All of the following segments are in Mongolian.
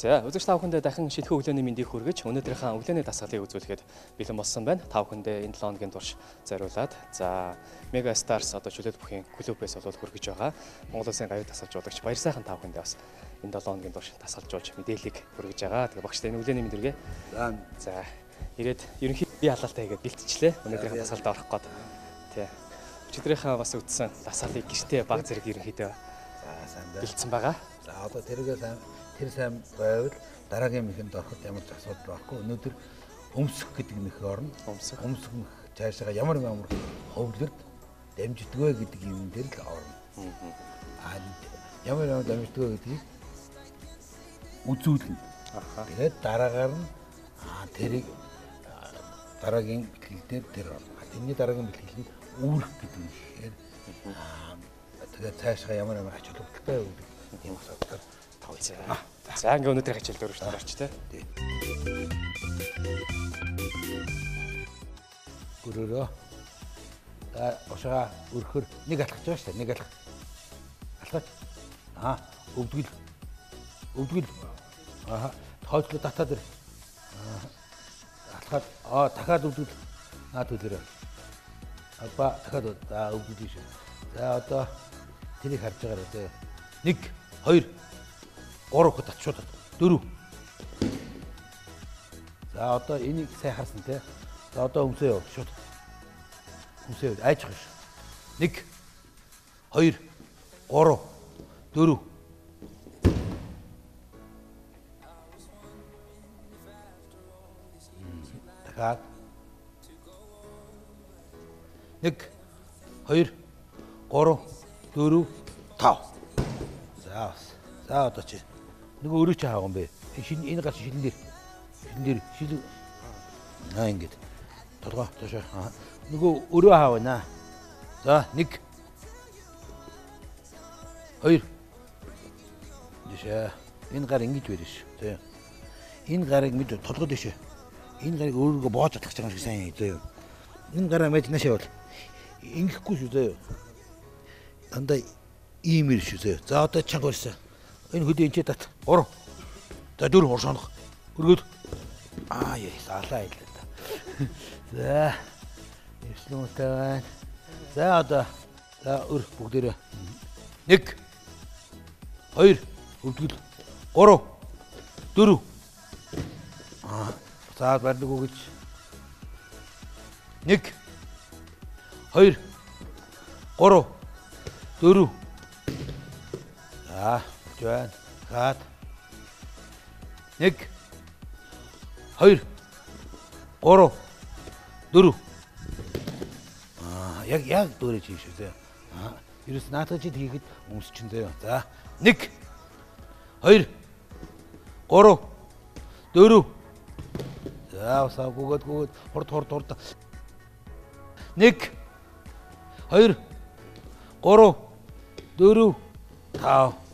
За үзэгч та бүхэндээ дахин шидхүү өглөөний мэндийг хүргэж өнөөдрийнхээ өглөөний дасгалыг үзүүлэхэд бэлэн болсон байна. Та бүхэндээ энэ 7 хоногийн турш зориулаад за Mega Stars одоо чөлөөт бүхийн клубээс болоод хүргэж байгаа. Монгол Улсын гавь тасалжуулагч баяр сайхан та бүхэндээ бас энэ 7 хоногийн турш тасалжуулж мэдээллийг хүргэж байгаа. Тэгээ багштай энэ өглөөний мэнд хүргэе. За за ирээд ерөнхий би халаалтаа хийгээд бэлтчихлээ. Өнөөдрийнхээ тасалд орох гээд. Тий. Өчигдрийнхээ бас үтсэн тасалыг гэртээ баг зэрэг ерөнхийдөө За сайн байна. бэлдсэн байгаа. За одоо тэргээ сайн тэр сайн байвал дараагийн мэхэнд ороход ямар ч асуудал байхгүй. Өнөөдөр өмсөх гэдэг нөх орно. Өмсөх. Өмсөх цаашаа ямар ямар хөвлөрд дамждгвэ гэдэг юм дээр л орно. Аа ямар ямар дамждгвэ гэдгийг үзүүлнэ. Аха. Тэгээд дараагаар нь аа тэрийг аа, дараагийн бэлтгэл дээр тэр орно. Тэрний дараагийн бэлтгэл нь үүрэх гэдэг нь ихээр аа тэгээд цаашаа ямар ямар ач холбогдолтой вэ гэдэг ийм асуудал За. За ингээ өнөөдрийн хичээл дөрөвч орч тээ. гөрөөрөө за ушгаа өрхөр. Нэг алхаж байгаа шүү дээ нэг алх алхаж. Аа өвдгөл. Өвдгөл. Аа тооцлоо татаад ир. Аа, алхаад. Аа дахиад өвдгөл. Наа төлөрөө апа дахиад өвдгөл шүү за одоо тэрийг харж байгаарай тэ нэг хоёр гурав хот татшуулаад дөрөв. За одоо энийг сайн харсан тий. За одоо өмсөө яв шууд. Өмсөө айчих ш. 1 2 3 4 дахиад. 1 2 3 4 5 За за одоо чи нөгөө өрөө чи хаагаан бэ. Шин энэ гал шилэн дээр. Шилэн дээр шил аа ингэж толгой тошоо нөгөө өрөө хаавна за 1 2 дэшээ. Энэ гар ингэж байна ш зөө энэ гарыг мэд толгой дэшээ. Энэ гарыг өөрийгөө боож атлах гэж байгаа шиг сайн зөө энэ гараа мэд нашаа бол ингэхгүй шүү зөө дандаа ийм ир шүү зөө за одоо чанга барьсан энэ хөдөө энэ ч тат 3 за 4 уршоонох өргөд. Аа яа салаа илээ та. За Ирснүүтэй байна за одоо за өр бүгдээрээ. 1 2 өвдгөл. 3 4 аа за барьдаг уу гэж. 1 2 3 4 За, жуан. Гад. 1 2 3 4 Аа, яг яг дөрөж юм шүү зөө. Аа, ерөөс наатаж хийхэд өмсчин зөө. За, 1 2 3 4 За, усаа гүгэд гүгэд хурд хурд хурд. 1 2 3 4 5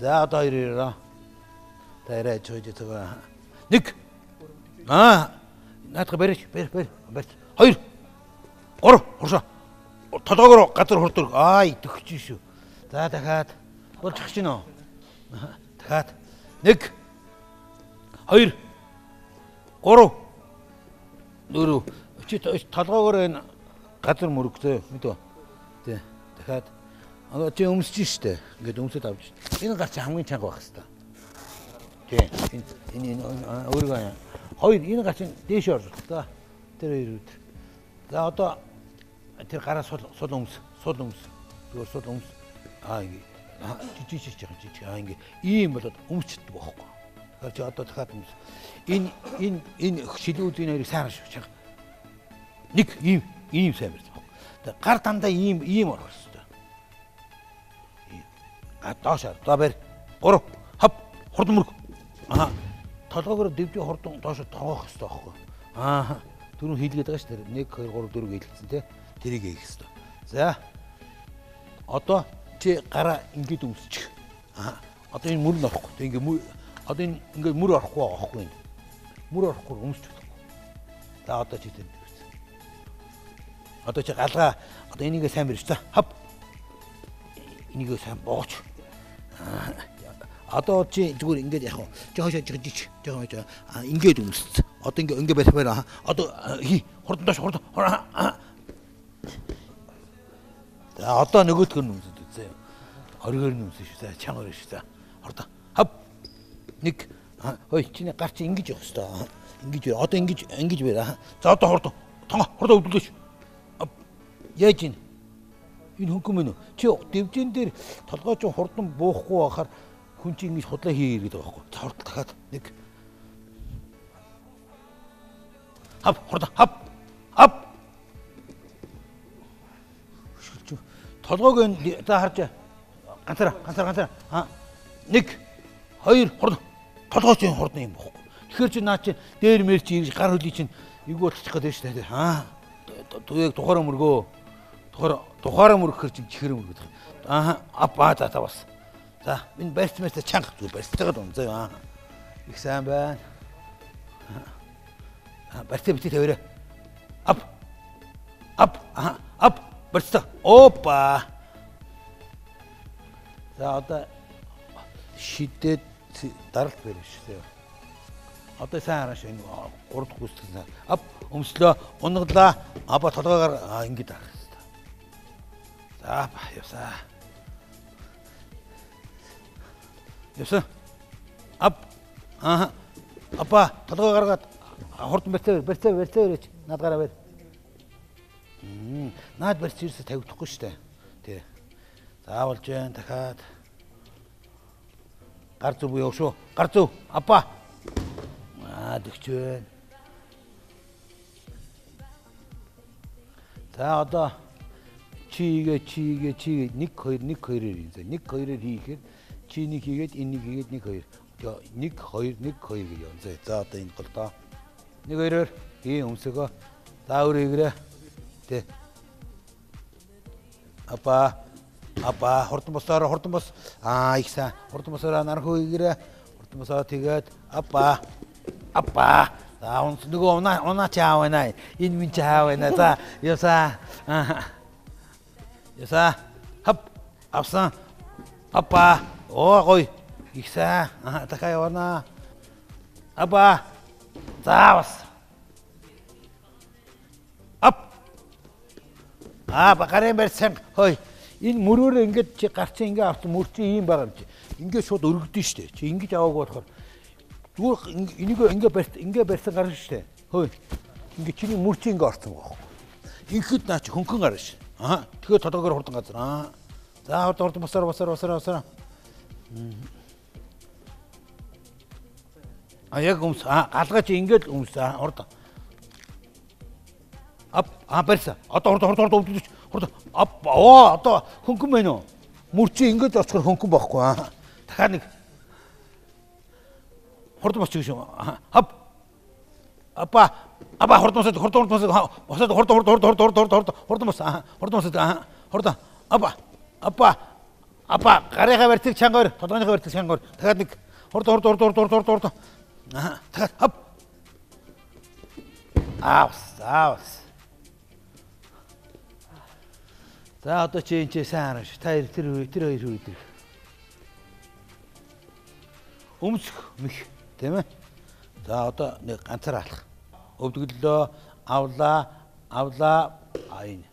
За одоо хоёр ирээ. Тарай чойж байгаа. Нэг. Аа. Наадах барьж, барь, барь, барь. Хоёр. Гур, хуршаа. Толгоогоор газар хурдаг. Аа, идэгч шүү. За дахиад болж ах чинь оо. Дахиад. Нэг. Хоёр. Гурав. Дөрөв. Чи толгоогоор энэ газар мөрөгтэй мэдөө. Тэ. Дахиад Одоо чи өмсөж штэ. Ингээд өмсөд авч. Энэ гар чи хамгийн чанга байх хэвээр. Тий. Энэ энэ өөргөө хоёр энэ гар чи дээш орж та. Тэр хоёр өдөр. За одоо тэр гараа сул сул өмс, сул өмс. Тэр сул өмс. Аа ингэ жижиг жижиг жижиг аа ингэ ийм болоод өмсчихдээ байхгүй. Тэгэхээр чи одоо дахиад өмс. Энэ энэ энэ шилүүдийн хоёрыг сайн шивч чанга. Нэг ийм ийм сайн барьсан. Гар дандаа ийм ийм орох хэрэгтэй. А доошоо. За барь. 3 хав хурдан мөрг. Аа. Толгоогоор дэвжээ хурдан доошоо тоогох хэрэгтэй байхгүй. Аа. Дөрөв хийлгээд байгаа ш тэр 1 2 3 4 гэлцсэн те. Тэрийг хийх хэрэгтэй. За. Одоо чи гараа ингэж өмсчих. Аа. Одоо энэ мөр нь орохгүй. Тэг ингээ мөр одоо энэ ингээ мөр орохгүй байгаа байхгүй энэ. Мөр орохгүй өмсч болохгүй. За одоо чи тэр. Одоо чи галгаа одоо энийг сайн барьж. За хав. Энийг сайн боож. Одоо чи зүгээр ингээд яг жоош жиж жиж жоош жоо ингээд өмсц. Одоо ингээд ингээд барих бараа. Одоо хурдан доош хурдан. За одоо нөгөөдгөр нь өмсөд үзье. Оргоор нь өмсөн шүү дээ. Чангаар шүү дээ. Хурдан. Хав. Нэг хой чиний гар чи ингэж явах хэвээр. Ингэж одоо ингэж ингэж бараа. За одоо хурдан. Тонго хурдан өвдөлөөш. Яаж ийн? Энэ хөнгөн мөн үү? Чи дэвжин дээр толгой чинь хурдан буухгүй байхаар хүн чинь ингэж худлаа хий гэдэг байгаа байхгүй. Цаорт дахиад нэг хап хурдан хап хап шүлж толгойг нь за харж ганцаараа ганцаар ганцаар а нэг хоёр хурдан толгой чинь хурдан юм бохгүй. Тэгэхээр чи наа чи дээр мэр чи гар хөлий чинь эйгүү болчих байна шүү дээ. Аа. Яг тухаараа мөргөө тухаар тухаараа мөрөхөр чинь чихэр мөргөд. Аа апа за за бас. За энэ барьц мэт чанга зүгээр барьцтайгаа дунзаа аа. Их сайн байна. Аа барьцаа бити тавиараа. Ап. Ап. Аа ап барьцаа. Опа. За одоо шидэд даралт барина шүү. Одоо сайн харааш энэ гурд гүйцэтгэсэн. Ап өмслөө унгаглаа. Аба толгойгоор ингэж дарах. За явсаа. Явсаа. Ап. Аа. Апа толгой гаргаад хурдан барьцаа барьцаа барьцаа өрөөч. Наад гараа барь. Мм. Наад барьц ерөөсө тавигдахгүй штэ. Тий. Заавалж जैन дахиад. Гар зүв яв шүү. Гар зүв. Апа. Аа дэгч байна. За одоо чигээ чигээ чигээ 1 2 1 2-оор хийзээ. 1 2-оор хийхээр чи нэг хийгээд энийг хийгээд 1 2. 1 2 1 2 гэж явна. За одоо энэ голдоо. 1 2-оор ий өмсөгөө. За өөрөө игрээ. Тэ. Апа апа хурдан босоор хурдан бос. Аа их сайн. Хурдан босоор нархуу игрээ. Хурдан босоо тэгээд апа апа За онц нөгөө унаа унаа чаав байна. Энэ минь чаав байна. За ясаа. Аа Яса. Хап. Авсан. Апа. Оо гой. Ихсаа. Аа дахиад явна. Апа. За бас. Ап. Аа багарын барьсан. Хой. Энэ мөрөөрөө ингээд чи гарцсан ингээд авсан мөр чи ийм байгаа юм чи. Ингээд шууд өргөдөн штэ. Чи ингэж аваагүй болохоор зүгээр энийг ингээд барьсан ингээд барьсан гарна штэ. Хөөе. Ингээд чиний мөр чи ингээд орсон байгаа. Инхэд наа чи хөнгөн гарна штэ. Аа тэгэхээр толгойгоор хурдан газар. Аа. За хурдан хурдан босоор босоор босоор босоор. А яг өмс алгаач ингээд өмс хурдан. Ап а барьса. Одоо хурдан хурдан хурдан өвдөж хурдан. Ап оо одоо хөнгөн байна уу? Мөрчи ингээд очихор хөнгөн байхгүй аа. Дахиад нэг хурдан босчих шүү. Ап апа апа хурдан босоод хурдан хурдан босоод хурдан хурдан хурдан хурдан хурдан хурдан хурдан бос хурдан босоод хурдан апа апа апа гарынхаа барьцыг чангаар толгойнхаа барьцыг чангаар дахиад нэг хурдан хурдан хурдан хурдан хурдан хурдан дахиад ап аавс аавс За одоо чи энэ сайн харааш. Та тэр тэр хоёр идэх. Өмсөх мэх тийм ээ. За одоо нэг ганцаар алах өвдгөллөө авлаа авлаа айн.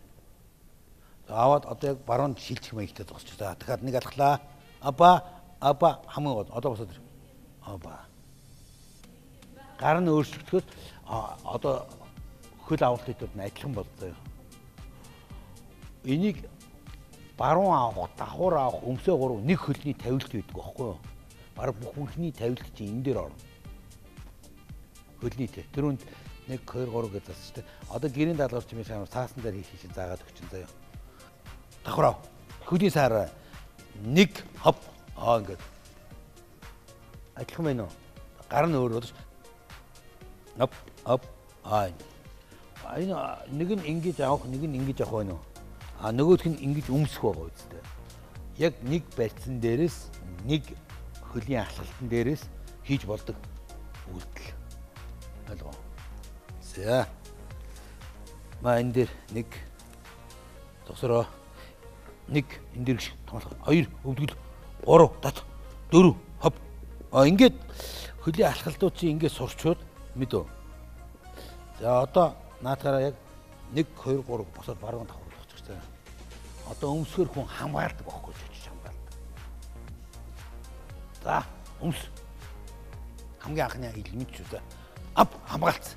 Аваад одоо яг баруун шилжих маягтай зогсож байгаа. Дахиад нэг алхлаа. Аба аба хамгийн гол одоо босоод ир. Аба. Гар нь өөрчлөгдөхөд одоо хөл авалтууд нь адилхан боллоо. Энийг баруун авах, давхар авах, өмсөө гурав нэг хөлний тавилт байдаг байхгүй юу? Бараг бүх хөлний тавилт чинь энэ дээр орно. Хөлний тэ. Тэрүүнд 1 2 3 гэж засчтай. Одоо гэрийн даалгавар чимээ сайн цаасан дээр хийх чинь заагаад өгчин заяа. Давхраа. Хөдий саар 1 хоп аа ингээд. Адилхан байна уу? Гар нь өөр болж. Оп оп аа. Энэ нэг нь ингэж авах, нэг нь ингэж авах байна уу? А нөгөөх нь ингэж өмсөх байгаа үстэй. Яг нэг барьцсан дээрээс нэг хөлийн ахлалтан дээрээс хийж болдог үйлдэл. Ойлгоо. За. Ма энэ дээр нэг тосроо нэг энэ дээр томлох. Хоёр өвдгөл. Гурав тат. Дөрөв. Хоп. А ингээд хөлийн алхалтууд чи ингээд сурчууд мэдөө. За одоо наадахаараа яг 1 2 3 босоод баруун давхар болгочих чинь. Одоо өмсгөр хүн хамгаалдаг байхгүй ч хамгаалдаг. За өмс. Хамгийн анхны элемент шүү дээ. Ав хамгаалц.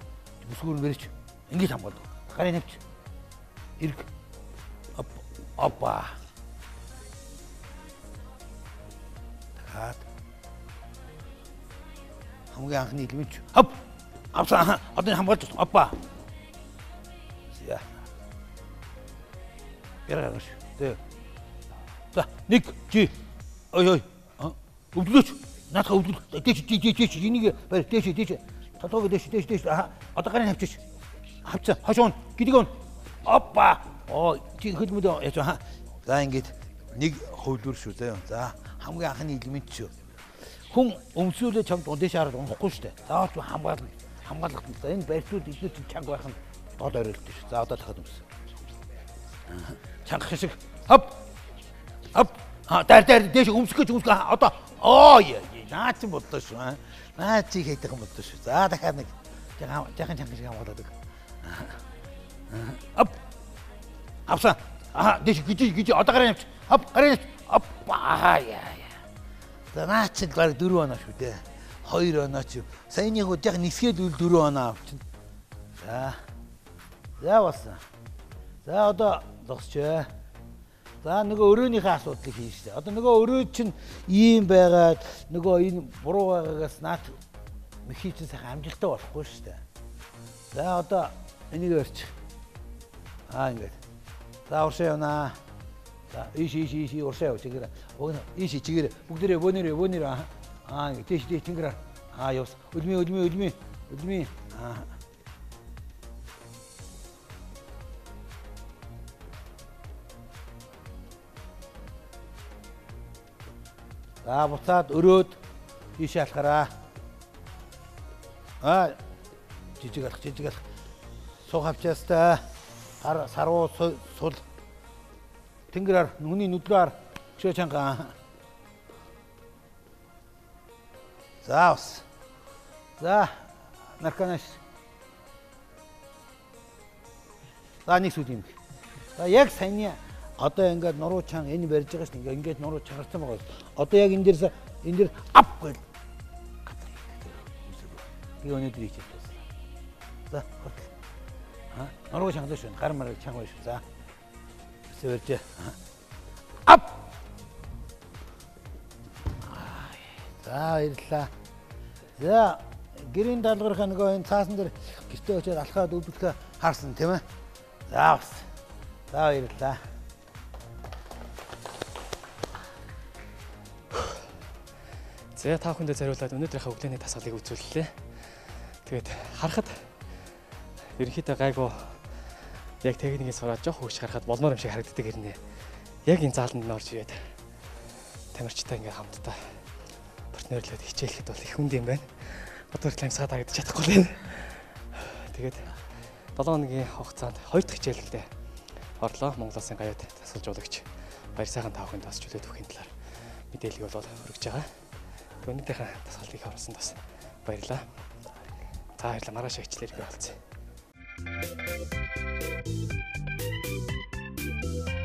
Өмсгөр нь мэрч. Ингээд хамгаалдаг. Гарын навч. Ирг. Ап апа. Дахиад хамгийн анхны элемент ав авсан одоо хамгаалж апа. За. Ярагаш. Тэ. За, нэг жи. Ой ой. Өвдлөөч. Наадах өвдөл. Дээш дээш дээш энийг барь дээш дээш. Толгойг дээш дээш дээш. Одоо гарын авчиж. Авцаа. Хошуун. Гэдэг он. Опа. Оо, чи хөлмөд яж аа. За ингээд нэг хөвлөр шүү дээ. За, хамгийн анхны элемент шүү. Хүн өмсөөлөө чамд ундээш хараад унахгүй шүү дээ. Заавал хамгаална. Хамгаалах. За энэ барьцууд чинь чанга байх нь гол орилт шүү. За одоо дахиад өмс. Чанга шиг. Хоп. Хоп. А дар дар дээш өмсөх гэж өмсөх. Одоо оо наа чи бодлоо шүү. Наа чи хийх юм бодлоо шүү. За дахиад нэг жаахан чанга шиг хамгаалаад. Хоп. Авсан. Аа дээш гэж гэж одоо гараа явч. Хоп гараа явч. Хоп. Аа яа. За наа чи баг 4 оноо шүү дээ. 2 оноо чи. Саяныхууд яг нисгээд үл 4 оноо авчин. За. За болсон. За одоо зогсчээ. За нөгөө өрөөнийхөө асуудлыг хийн штэ. Одоо нөгөө өрөө чинь ийм байгаад нөгөө энэ буруу байгаагаас наад мөхий чинь сайхан амжилттай болохгүй штэ. За одоо энийг өрч. Аа ингээд. За уршаа явнаа. За иш иш иш уршаа яв чигээр. Уг иш чигээр бүгдээрээ бөөнөрөө бөөнөрөө аа ингээд тийш тийш тэнгэр. Аа явс. Өлмий өлмий өлмий өлмий. Аа За буцаад өрөөд тийшээ алхаараа. Аа жижиг алх жижиг алх. Суух авчаастай. Гар саруу сул. Тэнгэрээр нүний нүдлээр чөө чанга. За ус. За нарканаш. За нэг сүд юм. За яг саяны одоо ингээд нуруу чан энэ барьж байгаа дээ. Ингээд нуруу чагарсан байгаа. Одоо яг энэ дээрс энэ дэр ап гэл. Би өнөөдөр хийж байсан. За. Аа, нуруу чангалаа шүү. Гар марыг чангав шүү. За. Өсөө барьж. Ап. За, баярлалаа. За, гэрийн даалгарх нөгөө энэ цаасан дээр гэртээ очиод алхаад өвдөлтөө харсан тийм ээ. За, бас. За, баярлалаа. За та бүхэндээ зориулаад өнөөдрийнхээ өглөөний дасгалыг үзүүллээ. Тэгээд харахад ерөнхийдөө гайгүй яг техникийн сураад жоох хөвч харахад болмоор юм шиг харагддаг хэрнээ. Яг энэ зааланд нь орж ирээд тамирчтай ингээм хамтдаа партнерлоод хичээлэхэд бол их хүнд юм байна. Одоо их лаймсаад харагдаж чадахгүй байна. Тэгээд 7 хоногийн хугацаанд хоёр дахь хичээлдээ орлоо Монгол Улсын гавьяд тасалжуулагч баяр сайхан та бүхэнд бас чөлөөт бүхийн талаар мэдээлэл бол хүргэж байгаа өнөдийнхээ дасгалтыг оруулсан бас баярлаа. За баярлалаа. Маргааш ичлэргээ болцъё. Thank you.